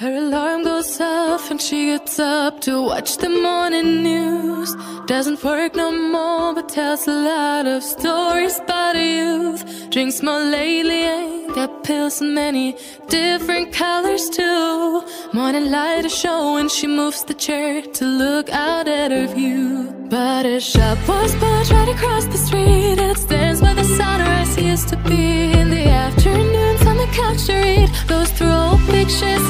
Her alarm goes off and she gets up to watch the morning news. Doesn't work no more, but tells a lot of stories about her youth. Drinks more lately, ain't got pills in many different colors too. Morning light is showing, she moves the chair to look out at her view. But her shop was built right across the street, and it stands by the sunrise used to be in the afternoons on the couch to read. Goes through old pictures